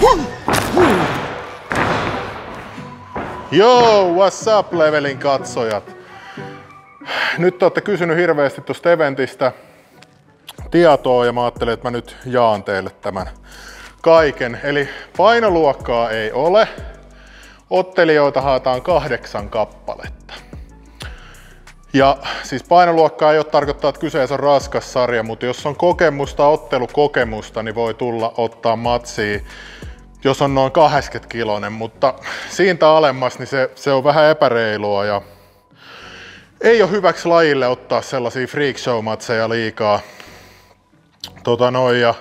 Huh! Huh! Joo, what's up levelin katsojat? Nyt te olette kysynyt hirveästi tuosta eventistä tietoa ja mä ajattelin, että mä nyt jaan teille tämän kaiken. Eli painoluokkaa ei ole. Ottelijoita haetaan kahdeksan kappaletta. Ja siis painoluokkaa ei ole tarkoittaa, että kyseessä on raskas sarja, mutta jos on kokemusta, ottelukokemusta, niin voi tulla ottaa matsia, jos on noin 80 kilonen, mutta siitä alemmas, niin se, se on vähän epäreilua ja ei ole hyväksi lajille ottaa sellaisia freak show-matseja liikaa. Tota noin, ja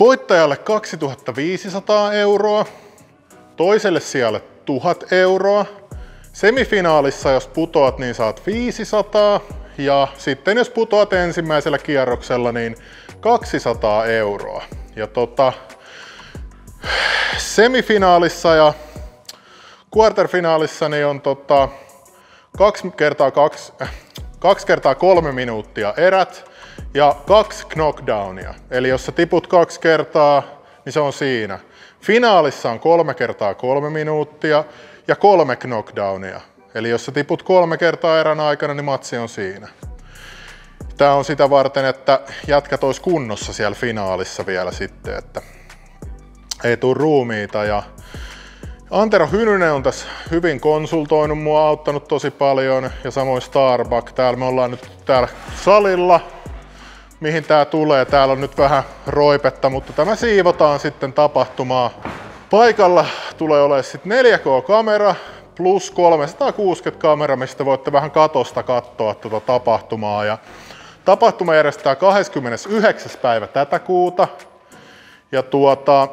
voittajalle 2500 euroa, toiselle sijalle 1000 euroa, Semifinaalissa, jos putoat, niin saat 500 ja sitten jos putoat ensimmäisellä kierroksella, niin 200 euroa. Ja tota, semifinaalissa ja quarterfinaalissa niin on tota, kaksi kertaa kaksi, kaksi kertaa kolme minuuttia erät ja kaksi knockdownia. Eli jos sä tiput kaksi kertaa, niin se on siinä. Finaalissa on kolme kertaa kolme minuuttia ja kolme knockdownia. Eli jos sä tiput kolme kertaa erän aikana, niin matsi on siinä. Tämä on sitä varten, että jätkät olisi kunnossa siellä finaalissa vielä sitten, että ei tule ruumiita. Ja Antero Hynynen on tässä hyvin konsultoinut mua, auttanut tosi paljon ja samoin Starbuck. Täällä me ollaan nyt täällä salilla, mihin tää tulee. Täällä on nyt vähän roipetta, mutta tämä siivotaan sitten tapahtumaa Paikalla tulee olemaan sitten 4K-kamera plus 360 kamera, mistä voitte vähän katosta katsoa tuota tapahtumaa. Ja tapahtuma järjestetään 29. päivä tätä kuuta. Ja tuota,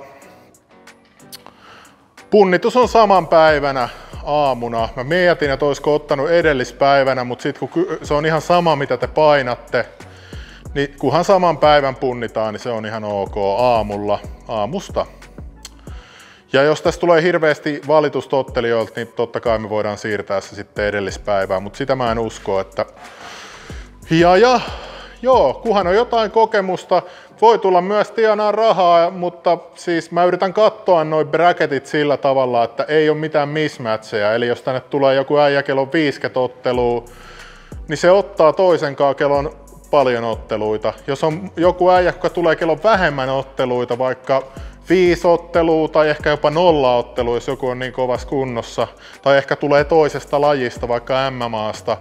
punnitus on saman päivänä aamuna. Mä mietin, että olisiko ottanut edellispäivänä, mutta sitten kun se on ihan sama, mitä te painatte, niin kunhan saman päivän punnitaan, niin se on ihan ok aamulla, aamusta ja jos tässä tulee hirveästi valitustottelijoilta, niin totta kai me voidaan siirtää se sitten edellispäivään, mutta sitä mä en usko, että... Ja, ja joo, kuhan on jotain kokemusta, voi tulla myös tienaa rahaa, mutta siis mä yritän katsoa noin bracketit sillä tavalla, että ei ole mitään mismatcheja. Eli jos tänne tulee joku äijä kello 50 ottelua, niin se ottaa toisen kello paljon otteluita. Jos on joku äijä, joka tulee kello vähemmän otteluita, vaikka viisi ottelua tai ehkä jopa nolla ottelua, jos joku on niin kovassa kunnossa, tai ehkä tulee toisesta lajista, vaikka MMAsta,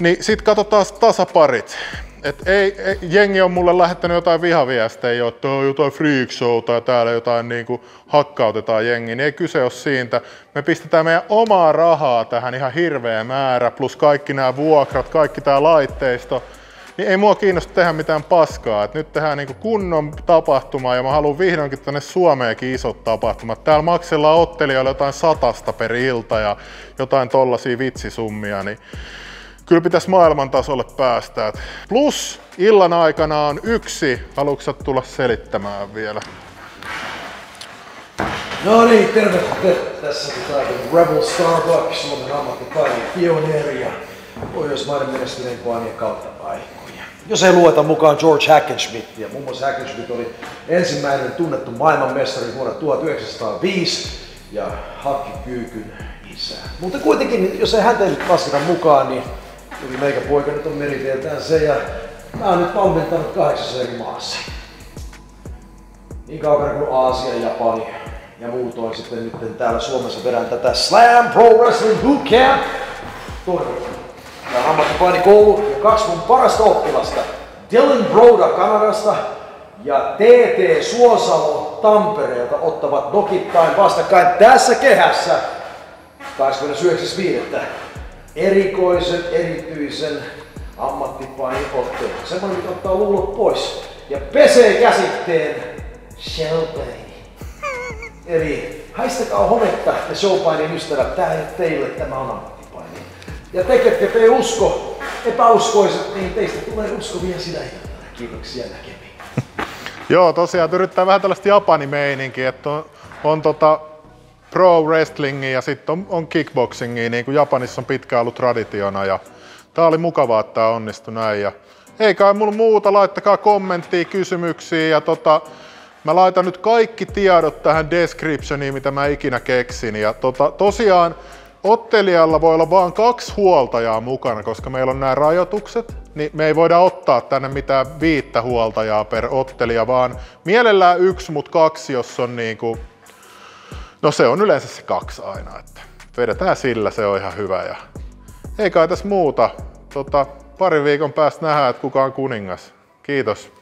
niin sitten katsotaan tasaparit. Et ei, ei, jengi on mulle lähettänyt jotain vihaviestejä, että on jotain freak showta ja täällä jotain niin kuin hakkautetaan jengi, niin ei kyse ole siitä. Me pistetään meidän omaa rahaa tähän ihan hirveä määrä, plus kaikki nämä vuokrat, kaikki tämä laitteisto, niin ei mua kiinnosta tehdä mitään paskaa. Et nyt tehdään niinku kunnon tapahtuma ja mä haluan vihdoinkin tänne Suomeenkin isot tapahtumat. Täällä maksellaan ottelijoille jotain satasta per ilta ja jotain tollasia vitsisummia, niin kyllä pitäisi maailman tasolle päästä. Plus illan aikana on yksi, haluatko tulla selittämään vielä? No niin, terve, Tässä on Rebel Starbucks, Suomen ammattipäivän pioneeri Pohjoismaiden menestyneen kautta aikoja jos ei lueta mukaan George Hackenschmidtia. Muun muassa Hackenschmidt oli ensimmäinen tunnettu maailmanmestari vuonna 1905 ja Kyykyn isä. Mutta kuitenkin, jos ei häntä nyt lasketa mukaan, niin toki meikä poika nyt on meriteeltään se ja mä oon nyt valmentanut kahdeksassa eri maassa. Niin kaukana kuin Aasia, Japani ja muutoin sitten nyt täällä Suomessa vedän tätä Slam Pro Wrestling Bootcamp. Toivon ja ammattipainikoulu ja kaksi mun parasta oppilasta. Dylan Broda Kanadasta ja TT Suosalo Tampereelta ottavat nokittain vastakkain tässä kehässä 29.5. Erikoisen, erityisen ammattipainottelun. Semmoinen, mikä ottaa luulot pois ja pesee käsitteen showpaini. Eli haistakaa hometta ja showpainin ystävät, tää ei teille, tämä on. Ja te, ketkä te usko, epäuskoiset, niin teistä tulee uskovia sinä Kiitoksia näkemiin. Joo, tosiaan yrittää vähän tällaista Japani-meininkiä, että on, on tota pro wrestlingia ja sitten on, on kickboxingia, niin kuin Japanissa on pitkään ollut traditiona. Ja tää oli mukavaa, että tämä onnistui näin. Ja ei kai mulla muuta, laittakaa kommenttia, kysymyksiä ja tota, mä laitan nyt kaikki tiedot tähän descriptioniin, mitä mä ikinä keksin. Ja tota, tosiaan ottelijalla voi olla vain kaksi huoltajaa mukana, koska meillä on nämä rajoitukset, niin me ei voida ottaa tänne mitään viittä huoltajaa per ottelija, vaan mielellään yksi, mutta kaksi, jos on niin kuin, no se on yleensä se kaksi aina, että vedetään sillä, se on ihan hyvä. Ja ei kai tässä muuta. Tota, parin viikon päästä nähdään, että kuka on kuningas. Kiitos.